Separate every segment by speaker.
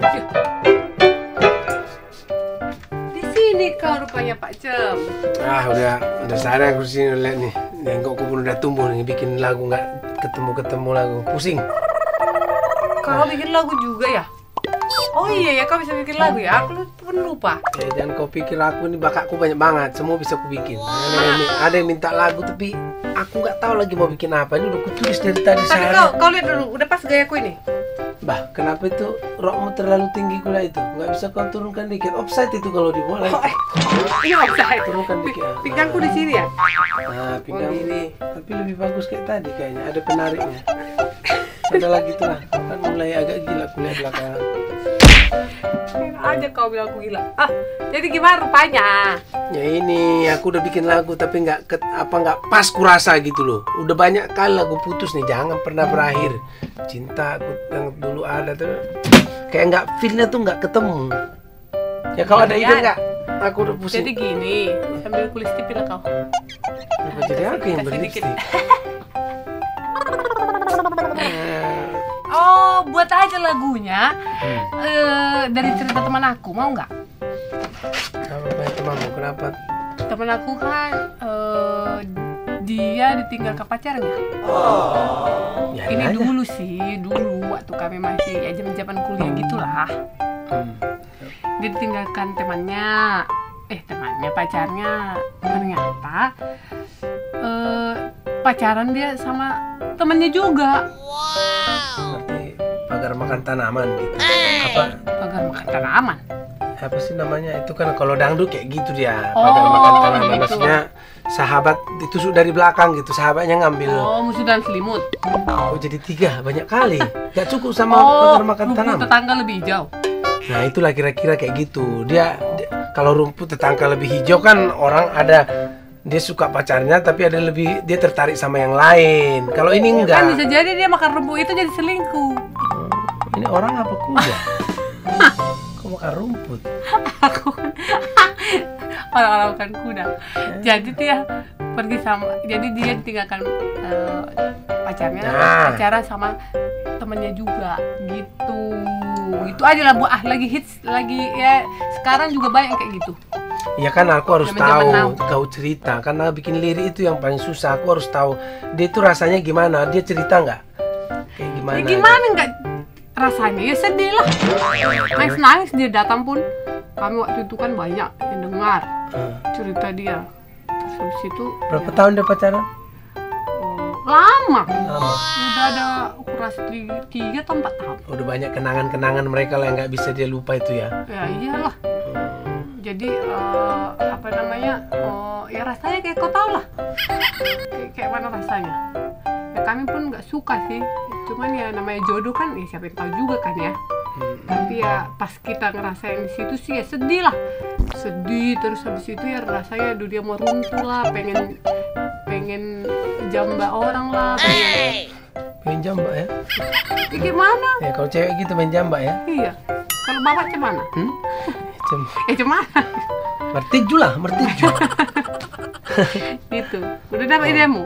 Speaker 1: Iya. Di sini kau rupanya Pak Cem.
Speaker 2: Ah udah udah sadar aku sini lihat nih. Nengok aku pun udah tumbuh nih bikin lagu nggak ketemu ketemu lagu pusing.
Speaker 1: Kau bikin lagu juga ya? Oh iya ya kau bisa bikin lagu ya? Aku pun lupa.
Speaker 2: Eh, jangan kau pikir aku ini bakatku banyak banget, semua bisa aku bikin. Ada yang, ada yang minta lagu tapi aku nggak tahu lagi mau bikin apa ini udah kutulis dari tadi sehari.
Speaker 1: Tapi kau kau lihat dulu udah pas gayaku ini.
Speaker 2: Bah, kenapa itu rokmu terlalu tinggi gula itu? Nggak bisa kau turunkan dikit. Offside itu kalau diboleh.
Speaker 1: Oh, eh, ini offside.
Speaker 2: Turunkan dikit. ah.
Speaker 1: Pinggangku di sini ya?
Speaker 2: Nah, pinggang
Speaker 1: Oh,
Speaker 2: ini. Tapi lebih bagus kayak tadi kayaknya. Ada penariknya. Ada lagi tuh lah. Kau kan mulai agak gila kuliah belakangan.
Speaker 1: Kira aja kau bilang aku gila. Ah, jadi gimana rupanya?
Speaker 2: Ya ini aku udah bikin lagu tapi nggak apa nggak pas kurasa gitu loh. Udah banyak kali lagu putus nih, jangan pernah berakhir. Cinta aku yang dulu ada tuh kayak nggak feelnya tuh nggak ketemu. Ya kalau ada ide
Speaker 1: Ya.
Speaker 2: nggak? Aku udah pusing.
Speaker 1: Jadi gini, sambil kulis tipis lah kau.
Speaker 2: Kenapa jadi aku yang
Speaker 1: kasih Oh, buat aja lagunya
Speaker 2: hmm.
Speaker 1: eh, dari cerita teman aku, mau nggak?
Speaker 2: Apa banyak temanmu? Kenapa?
Speaker 1: Teman aku kan eh, dia ditinggal ke pacarnya.
Speaker 2: Ya,
Speaker 1: Ini
Speaker 2: aja.
Speaker 1: dulu sih, dulu waktu kami masih ya zaman kuliah gitulah.
Speaker 2: Hmm.
Speaker 1: Dia ditinggalkan temannya, eh temannya pacarnya. Ternyata eh, pacaran dia sama temannya juga.
Speaker 2: Berarti pagar makan tanaman gitu. Apa?
Speaker 1: Pagar makan tanaman.
Speaker 2: apa sih namanya? Itu kan kalau dangdut kayak gitu dia.
Speaker 1: Oh,
Speaker 2: pagar makan tanaman.
Speaker 1: Gitu.
Speaker 2: maksudnya sahabat ditusuk dari belakang gitu. Sahabatnya ngambil.
Speaker 1: Oh, musuh dan selimut.
Speaker 2: oh jadi tiga. Banyak kali. Gak cukup sama
Speaker 1: Oh,
Speaker 2: pagar makan
Speaker 1: rumput
Speaker 2: tanaman.
Speaker 1: tetangga lebih hijau.
Speaker 2: nah itulah kira-kira kayak gitu. Dia, dia- kalau rumput tetangga lebih hijau kan orang ada dia suka pacarnya tapi ada lebih dia tertarik sama yang lain. Kalau ini
Speaker 1: Kan
Speaker 2: enggak.
Speaker 1: bisa jadi dia makan rumput itu jadi selingkuh.
Speaker 2: Ini orang apa kuda kok makan rumput
Speaker 1: Aku orang-orang makan kuda. Jadi dia pergi sama, jadi dia tinggalkan eh, pacarnya,
Speaker 2: Nah.
Speaker 1: pacaran sama temennya juga gitu. Itu aja lah bu, ah lagi hits, lagi ya sekarang juga banyak kayak gitu.
Speaker 2: Ya kan aku harus
Speaker 1: Zaman-zaman
Speaker 2: tahu
Speaker 1: now.
Speaker 2: kau cerita karena bikin lirik itu yang paling susah. Aku harus tahu dia itu rasanya gimana. Dia cerita nggak? Kayak gimana?
Speaker 1: Ya gimana nggak rasanya ya sedih lah. Nangis nangis dia datang pun kami waktu itu kan banyak yang dengar
Speaker 2: Hmm.
Speaker 1: cerita dia. Terus habis itu
Speaker 2: Berapa
Speaker 1: ya,
Speaker 2: tahun dia pacaran?
Speaker 1: oh, lama.
Speaker 2: Lama.
Speaker 1: Udah ada aku rasa tiga, atau empat tahun.
Speaker 2: Udah banyak kenangan-kenangan mereka lah yang nggak bisa dia lupa itu ya.
Speaker 1: Ya iyalah. Jadi eh, apa namanya? Oh, ya rasanya kayak kau tau lah. Kayak, kayak mana rasanya? Ya kami pun nggak suka sih. Cuman ya namanya jodoh kan, ya siapa yang tahu juga kan ya.
Speaker 2: Hmm.
Speaker 1: Tapi ya pas kita ngerasain di situ sih ya sedih lah. Sedih terus habis itu ya rasanya dunia mau runtuh lah. Pengen pengen jamba orang lah. Pengen,
Speaker 2: Main jambak ya?
Speaker 1: Ya, gimana?
Speaker 2: Ya kalau cewek gitu main jambak ya?
Speaker 1: Iya. Kalau bapak gimana?
Speaker 2: Hmm? Cem
Speaker 1: Eh gimana?
Speaker 2: mertiju lah, mertiju.
Speaker 1: gitu. Udah dapat idemu?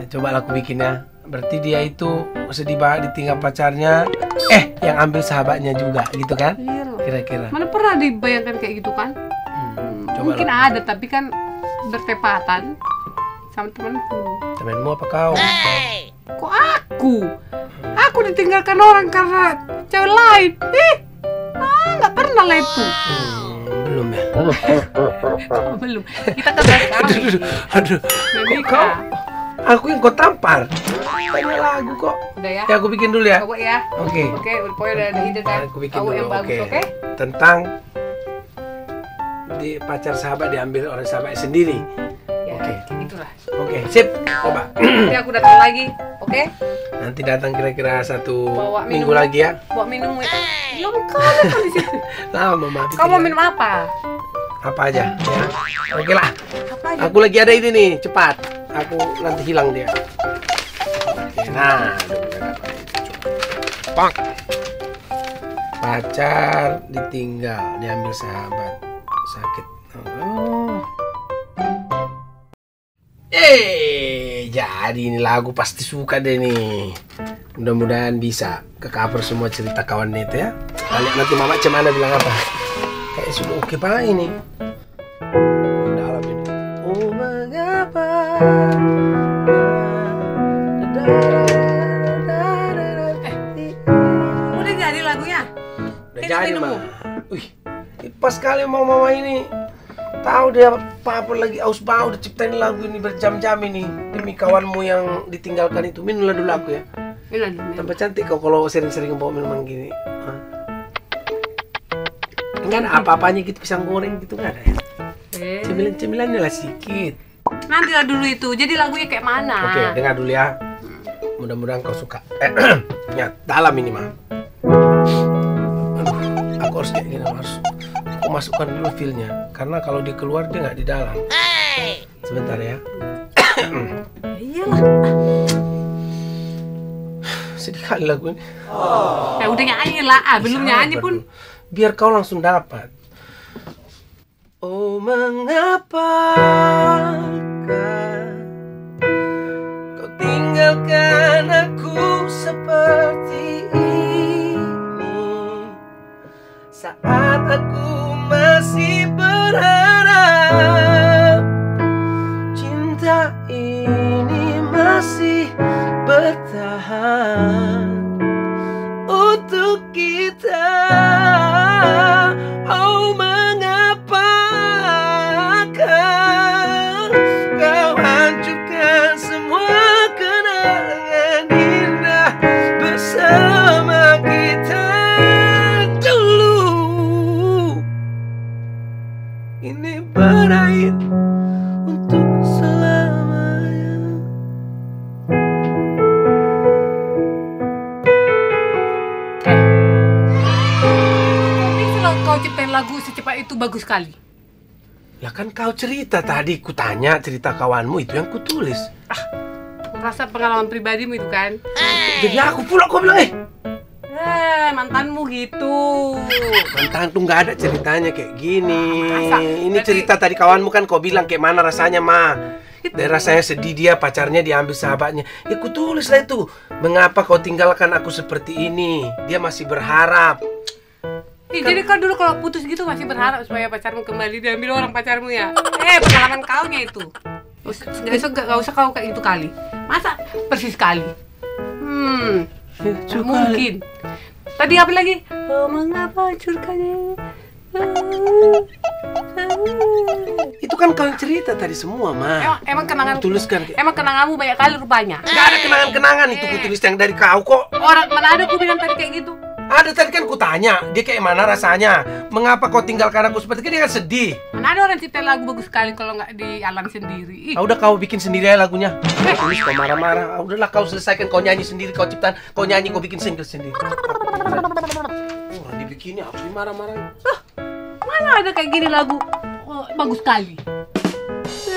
Speaker 2: Ya, coba aku bikin ya. Berarti dia itu sedih banget ditinggal pacarnya. Eh, yang ambil sahabatnya juga, gitu kan?
Speaker 1: Iya.
Speaker 2: Kira-kira.
Speaker 1: Mana pernah dibayangkan kayak gitu kan?
Speaker 2: Hmm. Coba
Speaker 1: Mungkin
Speaker 2: lah.
Speaker 1: ada tapi kan bertepatan sama temanku.
Speaker 2: Temenmu apa kau?
Speaker 1: Kok aku? Aku ditinggalkan orang karena cewek lain. Ih, ah, nggak pernah lah itu.
Speaker 2: Hmm, belum ya?
Speaker 1: Belum. Kita kan
Speaker 2: aduh, aduh, aduh. Kok kau? Aku yang kau tampar. Tanya lagu kok.
Speaker 1: Udah ya.
Speaker 2: Ya aku bikin dulu ya.
Speaker 1: Coba ya.
Speaker 2: Oke.
Speaker 1: Oke, pokoknya udah ada ide kan.
Speaker 2: Aku bikin dulu.
Speaker 1: yang bagus,
Speaker 2: Oke.
Speaker 1: oke?
Speaker 2: Tentang di pacar sahabat diambil oleh sahabat sendiri.
Speaker 1: Ya,
Speaker 2: Oke.
Speaker 1: kayak gitulah.
Speaker 2: Oke, sip. Coba.
Speaker 1: Nanti aku datang lagi, oke?
Speaker 2: Nanti datang kira-kira satu
Speaker 1: Bawa minum.
Speaker 2: minggu lagi ya.
Speaker 1: Bawa minum. Belum kamu kan di situ.
Speaker 2: Lama mati.
Speaker 1: Kamu mau minum apa?
Speaker 2: apa aja ya. Oke lah.
Speaker 1: Apa aja?
Speaker 2: Aku lagi ada ini nih, cepat. Aku nanti hilang dia. Oke, nah. Pak. Pacar ditinggal, diambil sahabat. Sakit. Oh. Eh, jadi ini lagu pasti suka deh nih. Mudah-mudahan bisa ke cover semua cerita kawan itu ya. Lihat nanti Mama Cemana bilang apa. Kayak sudah oke banget ini. Kali mau mama ini. Tahu dia apa lagi aus bau udah ciptain lagu ini berjam-jam ini. Demi kawanmu yang ditinggalkan itu. Minumlah dulu aku ya.
Speaker 1: Lah dulu.
Speaker 2: tambah cantik kau kalau sering-sering bawa minuman gini. Hah? Enggak ada apa-apanya gitu pisang goreng gitu nggak ada ya?
Speaker 1: Eh,
Speaker 2: cemilan-cemilannya lah sedikit.
Speaker 1: Nanti lah dulu itu. Jadi lagunya kayak mana?
Speaker 2: oke dengar dulu ya. Mudah-mudahan kau suka. Eh, ya dalam ini mah aku harus kayak gini harus masukkan dulu feelnya karena kalau dia keluar dia nggak di dalam sebentar ya
Speaker 1: Ya iyalah.
Speaker 2: sedih kali lagu ini
Speaker 1: Ya udah nyanyi lah. Ah, belum nyanyi pun.
Speaker 2: dulu. biar kau langsung dapat oh mengapa kau tinggalkan aku seperti masih
Speaker 1: lagu secepat itu bagus sekali.
Speaker 2: Lah kan kau cerita tadi, ku tanya cerita kawanmu itu yang ku tulis.
Speaker 1: Merasa pengalaman pribadimu itu kan.
Speaker 2: Jadi aku pula kau bilang, eh
Speaker 1: Eh, mantanmu gitu.
Speaker 2: mantan tuh nggak ada ceritanya kayak gini.
Speaker 1: Masa?
Speaker 2: Ini
Speaker 1: Berarti-
Speaker 2: cerita tadi kawanmu kan kau bilang kayak mana rasanya ma. Dan rasanya sedih dia pacarnya diambil sahabatnya. Ya ku tulis lah itu. Mengapa kau tinggalkan aku seperti ini? Dia masih berharap.
Speaker 1: Ih, jadi kau dulu kalau putus gitu masih berharap supaya pacarmu kembali diambil orang pacarmu ya? Eh, pengalaman kau nya itu. Gak usah, gak, usah kau kayak itu kali. Masa persis sekali? Hmm,
Speaker 2: Ya, cukup.
Speaker 1: mungkin. Tadi apa lagi? Oh, mengapa hancurkannya?
Speaker 2: Itu kan kau cerita tadi semua ma.
Speaker 1: Emang, emang kenangan
Speaker 2: Ku tuliskan
Speaker 1: Emang kenanganmu banyak kali rupanya.
Speaker 2: Gak ada kenangan-kenangan itu ku tulis yang dari kau kok.
Speaker 1: Orang mana ada aku bilang tadi kayak gitu?
Speaker 2: Ada tadi kan ku tanya, dia kayak mana rasanya? Mengapa kau tinggalkan aku seperti itu? Dia kan sedih.
Speaker 1: Mana ada orang cipta lagu bagus sekali kalau nggak dialami sendiri. Ih,
Speaker 2: Ah, udah kau bikin sendiri aja lagunya. Tulis kau marah-marah. Ah, udahlah kau selesaikan kau nyanyi sendiri, kau ciptaan, kau nyanyi, kau bikin single sendiri. Orang dibikinnya harus dimarah-marah.
Speaker 1: mana ada kayak gini lagu oh, bagus sekali.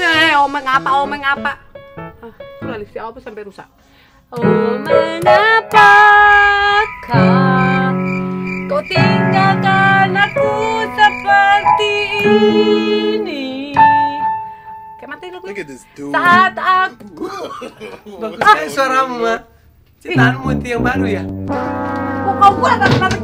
Speaker 1: Eh, oh mengapa, oh mengapa. Ah, listrik apa sampai rusak. Oh mengapakah kau ini. Kayak mati
Speaker 3: lu
Speaker 1: saat aku
Speaker 2: bagus suaramu, mama ciptaanmu itu yang baru ya?
Speaker 1: Kok kau anak-anak